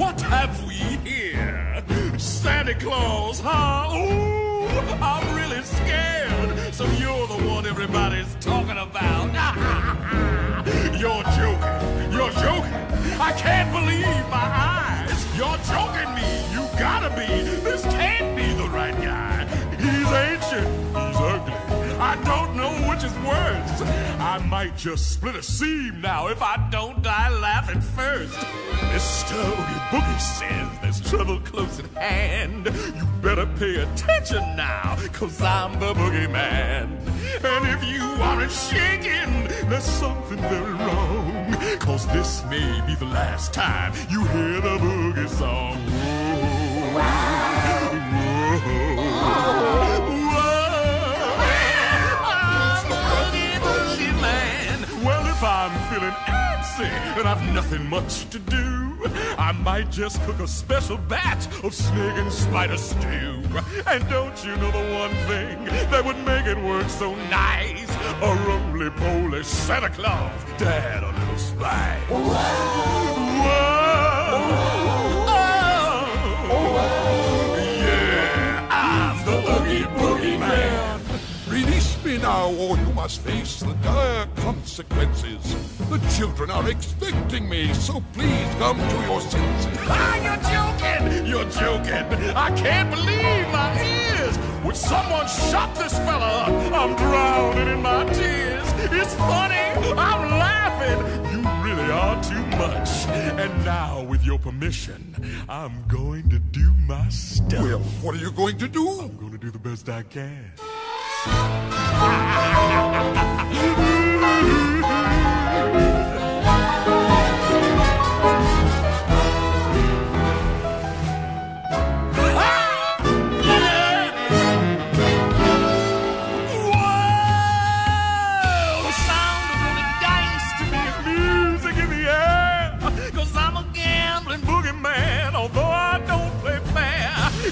What have we here? Santa Claus, huh? Ooh, I'm really scared. Might just split a seam now if I don't die laughing first. Mr. Oogie Boogie says there's trouble close at hand. You better pay attention now, cause I'm the boogeyman. And if you aren't shaking, there's something very wrong. Cause this may be the last time you hear the boogie song. Whoa. Feeling antsy and I've nothing much to do, I might just cook a special batch of snake and spider stew. And don't you know the one thing that would make it work so nice? A roly-poly Santa Claus to add a little spice. Whoa. Now, or you must face the dire consequences. The children are expecting me, so please come to your senses. Ah, you're joking! You're joking! I can't believe my ears! Would someone shut this fella up? I'm drowning in my tears. It's funny, I'm laughing. You really are too much. And now, with your permission, I'm going to do my stuff. Well, what are you going to do? I'm going to do the best I can. Música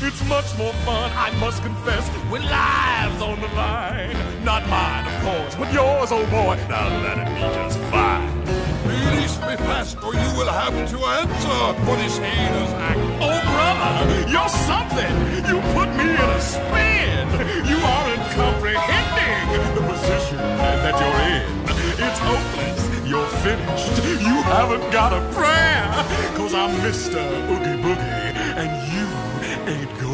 It's much more fun, I must confess, when lives on the line. Not mine, of course, but yours, oh boy. Now let it be just fine. Release me fast, or you will have to answer for this heinous act. Oh, brother, you're something. You put me in a spin. You aren't comprehending the position that you're in. It's hopeless. You're finished. You haven't got a prayer. Cause I'm Mr. Oogie Boogie, and you eight go